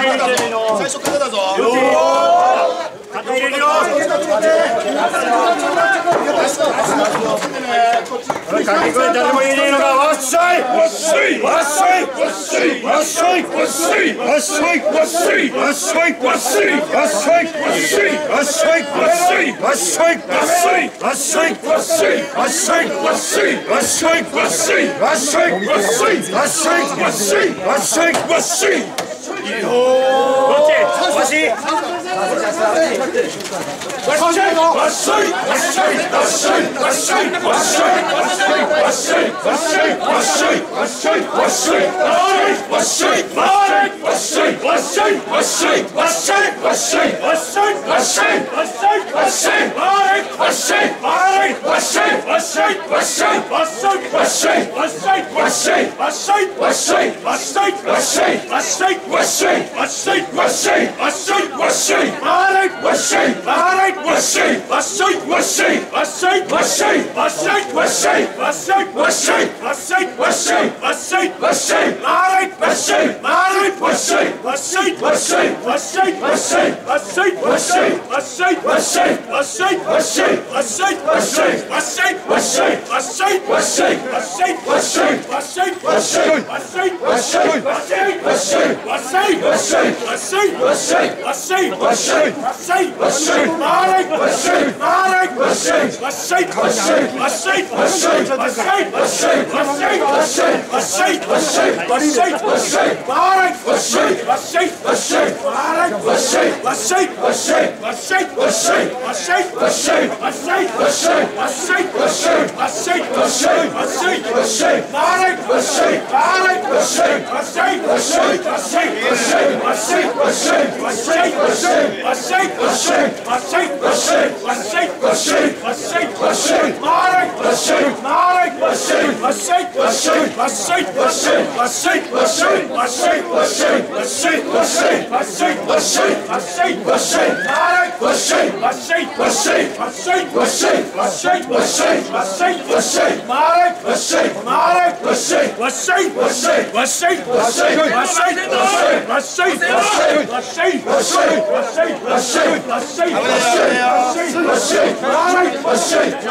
最初らだぞ 그렇지. 와시 와시 와시 와시 Passei, passei, passei, passei, passei, passei, passei, passei, passei, passei, passei, passei, passei, passei, passei, passei, parei, passei, parei, passei, passei, passei, passei, passei, passei, passei, passei, passei, passei, passei, passei, passei, parei, passei, parei, passei, passei, passei, passei, passei, passei, passei, passei, passei, passei, passei, passei, passei, passei, والشيء والشيء والشيء والشيء والشيء والشيء والشيء والشيء والشيء والشيء والشيء والشيء والشيء والشيء والشيء والشيء والشيء والشيء والشيء مالك والشيء مالك والشيء والشيء والشيء والشيء والشيء والشيء والشيء والشيء والشيء والشيء والشيء والشيء والشيء مالك والشيء والشيء والشيء مالك والشيء والشيء والشيء والشيء والشيء والشيء والشيء والشيء والشيء والشيء Aceita! Aceita! الشيء الشيء الشيء مالك الشيء مالك الشيء الشيء الشيء الشيء الشيء الشيء الشيء الشيء الشيء الشيء الشيء الشيء الشيء الشيء الشيء الشيء الشيء مالك الشيء مالك الشيء الشيء الشيء الشيء الشيء الشيء الشيء الشيء الشيء الشيء الشيء الشيء الشيء الشيء الشيء مالك الشيء الشيء الشيء الشيء الشيء الشيء الشيء الشيء الشيء الشيء مارك الشيء مارك الشيء والشيء والشيء والشيء والشيء والشيء والشيء والشيء والشيء والشيء والشيء والشيء والشيء والشيء والشيء والشيء والشيء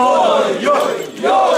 Ой-ой-ой!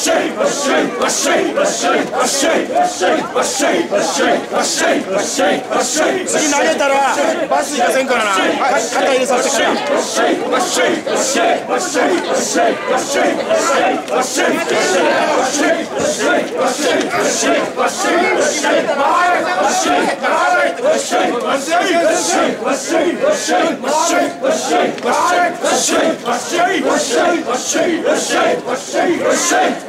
次投げたらバス行かせんからな肩入れさせてから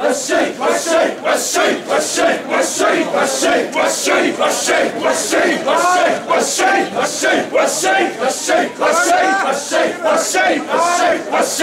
Let's shake, let's shake, let's shake, let's shake, let's shake, let's shake, let's shake, let's shake, let's shake, let's shake, let's shake.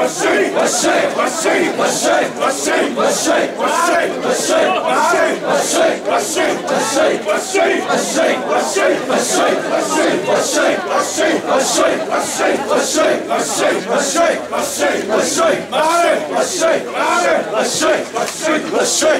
Let's shake.